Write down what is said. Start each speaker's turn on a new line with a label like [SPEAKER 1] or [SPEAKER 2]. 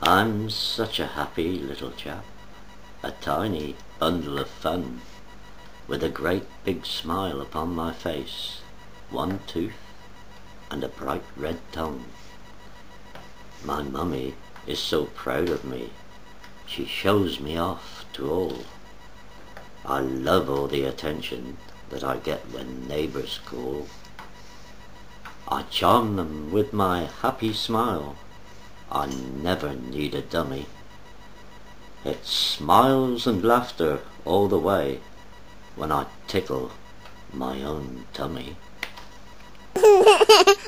[SPEAKER 1] I'm such a happy little chap, a tiny bundle of fun, with a great big smile upon my face, one tooth, and a bright red tongue. My mummy is so proud of me, she shows me off to all. I love all the attention that I get when neighbours call. I charm them with my happy smile, I never need a dummy. It's smiles and laughter all the way when I tickle my own tummy.